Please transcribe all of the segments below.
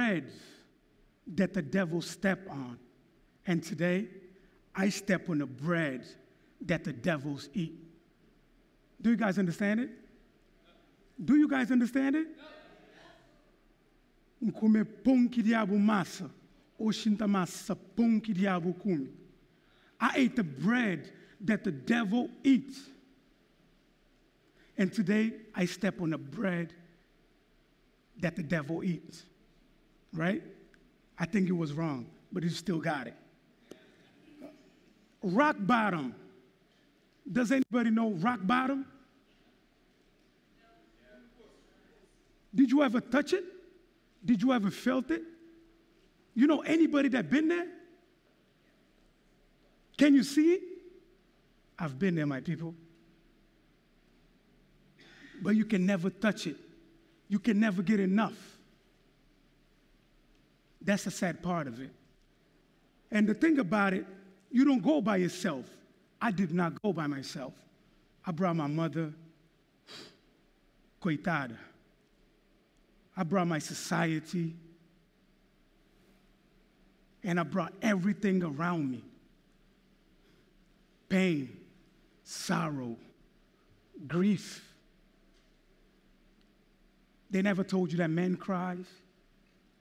bread that the devil stepped on. And today, I step on the bread that the devils eat. Do you guys understand it? Do you guys understand it? Ponki diabo massa, massa diabo. I ate the bread that the devil eats. And today I step on the bread that the devil eats. Right? I think it was wrong, but he still got it. Rock bottom. Does anybody know rock bottom? Did you ever touch it? Did you ever felt it? You know anybody that been there? Can you see it? I've been there, my people. But you can never touch it. You can never get enough. That's the sad part of it. And the thing about it, you don't go by yourself. I did not go by myself. I brought my mother, coitada. I brought my society, and I brought everything around me pain, sorrow, grief. They never told you that man cries.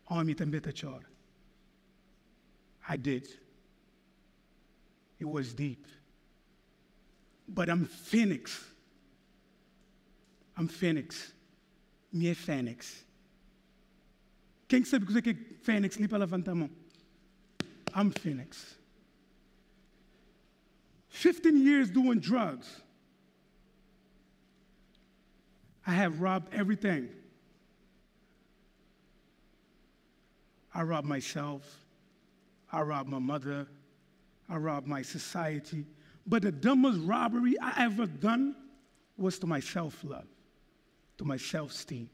Homem também chora. I did. It was deep. But I'm Phoenix. I'm Phoenix. Me é Phoenix. Quem sabe o que é Fênix? A mão. I'm Phoenix. 15 years doing drugs. I have robbed everything. I robbed myself. I robbed my mother. I robbed my society. But the dumbest robbery I ever done was to my self love, to my self esteem.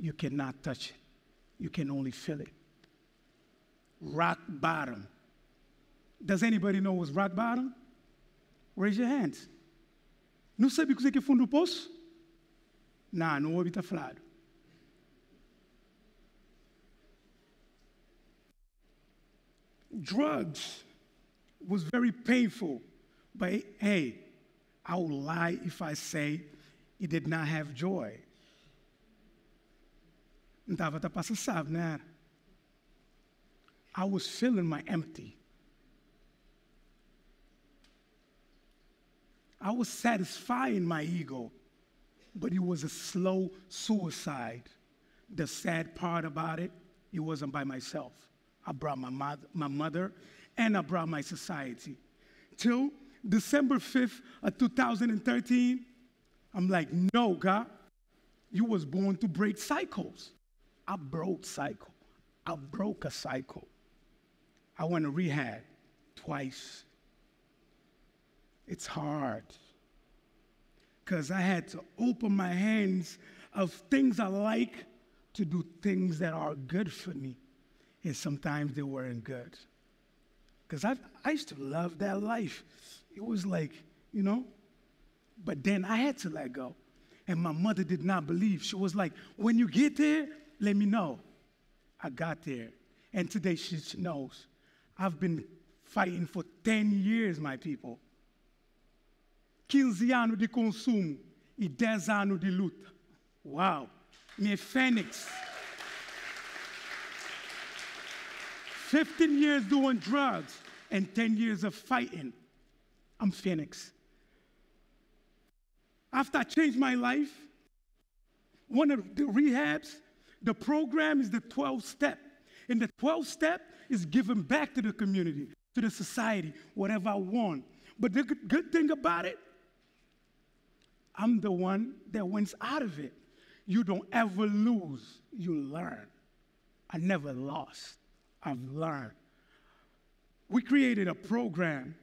You cannot touch it, you can only feel it. Rock bottom. Does anybody know what's rock bottom? Raise your hands. Não sabe o que é fundo do poço? Não, não ouve, está falado. Drugs was very painful, but hey, I will lie if I say it did not have joy. I was feeling my empty. I was satisfying my ego, but it was a slow suicide. The sad part about it, it wasn't by myself. I brought my mother, my mother and I brought my society. Till December 5th of 2013, I'm like, no, God, you was born to break cycles. I broke cycle. I broke a cycle. I went to rehab twice. It's hard because I had to open my hands of things I like to do things that are good for me. And sometimes they weren't good. Because I, I used to love that life. It was like, you know, but then I had to let go. And my mother did not believe. She was like, when you get there, let me know. I got there. And today she knows. I've been fighting for 10 years, my people. 15 anos de consumo e 10 anos de luta. Wow. Me Phoenix. 15 years doing drugs and 10 years of fighting. I'm Phoenix. After I changed my life, one of the rehabs, the program is the 12 step. And the 12 step is given back to the community, to the society, whatever I want. But the good thing about it, I'm the one that wins out of it. You don't ever lose, you learn. I never lost, I've learned. We created a program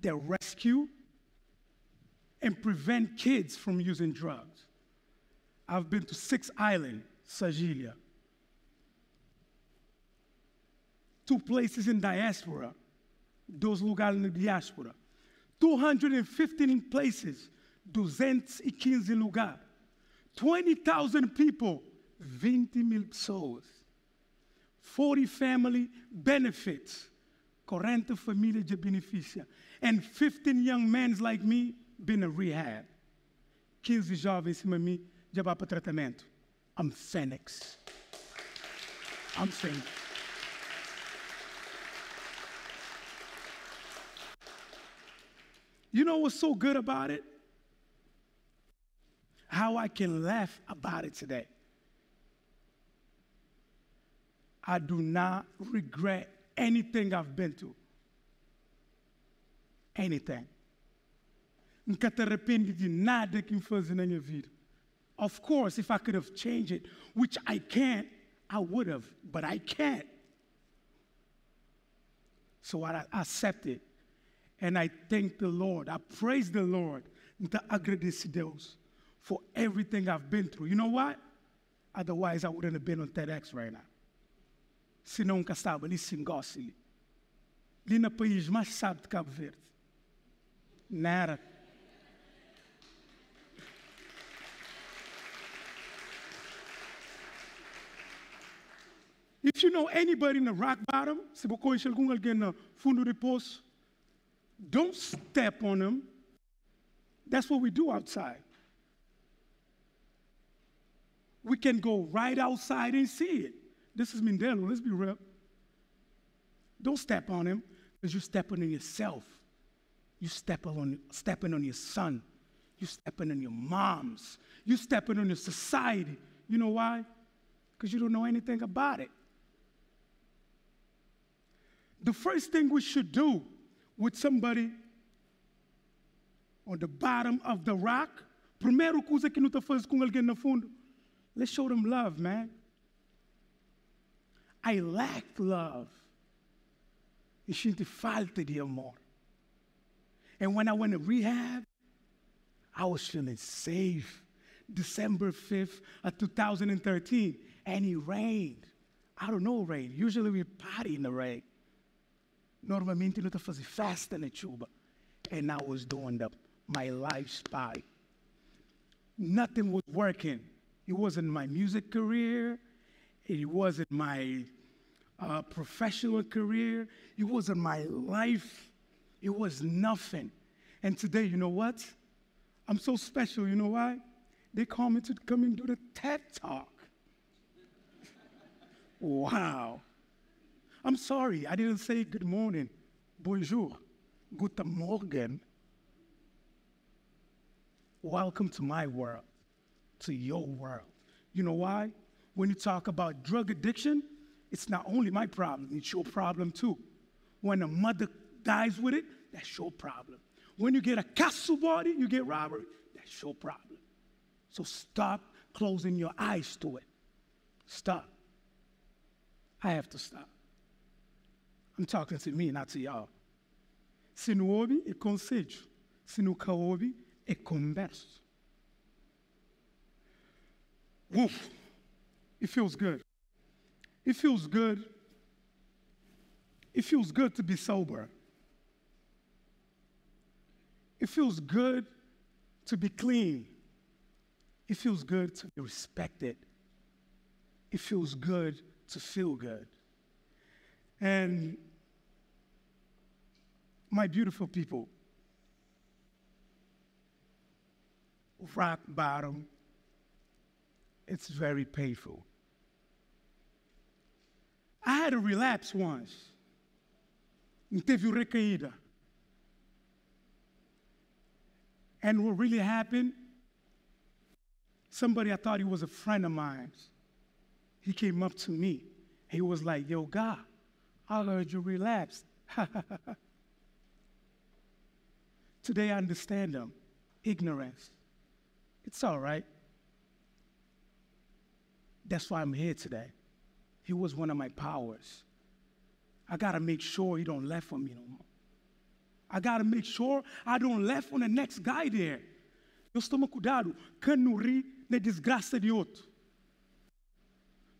that rescue and prevent kids from using drugs. I've been to six islands, Sagilia, two places in diaspora, dos lugares na diáspora, 215 places, 215 lugares. 20,000 people, 20 mil pessoas. 40 family benefits, 40 famílias de benefício. And 15 young men like me been in rehab. 15 jovens de mim já vai para tratamento. I'm Phoenix. I'm Phoenix. You know what's so good about it? How I can laugh about it today. I do not regret anything I've been through. Anything. Nunca te arrepende de nada que me fez na minha vida. Of course, if I could have changed it, which I can't, I would have, but I can't. So I accept it. And I thank the Lord. I praise the Lord. Então agradeço Deus for everything I've been through. You know what? Otherwise, I wouldn't have been on TEDx right now. Se não nunca estava ali sem Gossili. Ali no país mais sábio de Cabo Verde. Nada. If you know anybody in the rock bottom, se você conhece algum alguém no fundo do poço, don't step on them. That's what we do outside. We can go right outside and see it. This is Mindelo, let's be real. Don't step on him because you're stepping on yourself. You step on, stepping on your son. You're stepping on your moms. You're stepping on your society. You know why? Because you don't know anything about it. The first thing we should do with somebody on the bottom of the rock, primeiro coisa que não está fazendo com alguém no fundo, let's show them love, man. I lacked love. E sinto falta de amor. And when I went to rehab, I was feeling safe. December 5th of 2013, and it rained. I don't know rain. Usually we party in the rain. Normalmente está fazendo festa na chuva. And I was doing the, my life spy. Nothing was working. It wasn't my music career. It wasn't my uh, professional career. It wasn't my life. It was nothing. And today, you know what? I'm so special. You know why? They call me to come and do the TED Talk. wow. I'm sorry, I didn't say good morning, bonjour, guten Morgen. Welcome to my world, to your world. You know why? When you talk about drug addiction, it's not only my problem, it's your problem too. When a mother dies with it, that's your problem. When you get a castle body, you get robbery, that's your problem. So stop closing your eyes to it. Stop. I have to stop. I'm talking to me, not to y'all. Se não ouve, é conselho. Se nunca ouve, é converso. Woof. It feels good. It feels good. It feels good to be sober. It feels good to be clean. It feels good to be respected. It feels good to feel good. And my beautiful people, rock bottom, it's very painful. I had a relapse once. Teve recaída. And what really happened, somebody I thought he was a friend of mine, he came up to me. He was like, Yo, God, I heard you relapsed. Today I understand them. Ignorance. It's all right. That's why I'm here today. He was one of my powers. I gotta make sure he don't left on me no more. I gotta make sure I don't left on the next guy there. Eu estou cuidado, que não ri na desgraça de outro.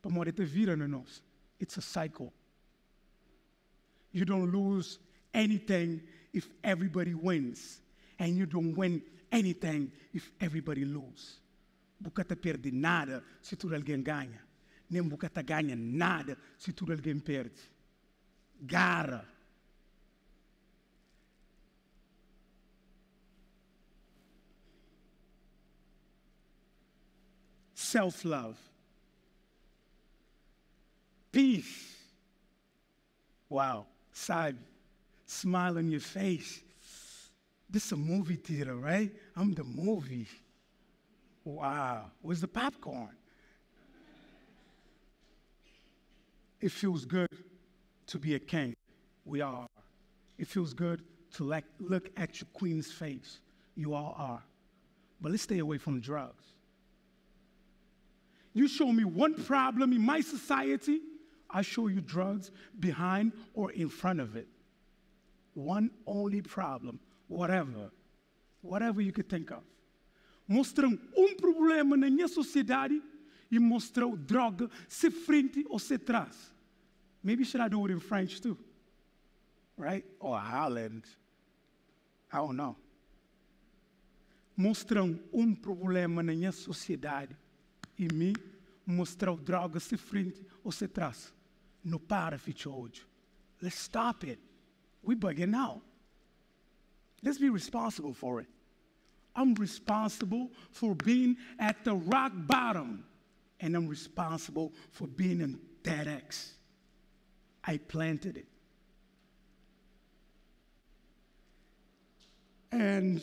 Para morrer te vira no nós. It's a cycle. You don't lose anything if everybody wins. And you don't win anything if everybody loses. Bucata perde nada se tudo alguém ganha. Nem ganha nada se tudo alguém perde. Gara. Self love. Peace. Wow. Sabe? Smile on your face. This is a movie theater, right? I'm the movie. Wow. Where's the popcorn? It feels good to be a king. We all are. It feels good to like, look at your queen's face. You all are. But let's stay away from drugs. You show me one problem in my society, I show you drugs behind or in front of it. One only problem, whatever, whatever you could think of. Mostram um problema na minha sociedade e mostrou droga se frente ou se trás. Maybe should I do it in French too? Right? Or Holland. I don't know. Mostram um problema na minha sociedade e me mostrou droga se frente ou se trás. No para, hoje. Let's stop it. We bugging out. Let's be responsible for it. I'm responsible for being at the rock bottom, and I'm responsible for being in that X. I planted it. And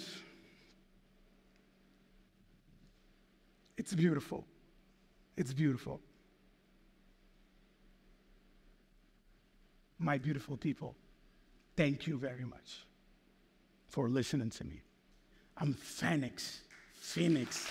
it's beautiful. It's beautiful. My beautiful people, thank you very much for listening to me. I'm Phoenix. Phoenix.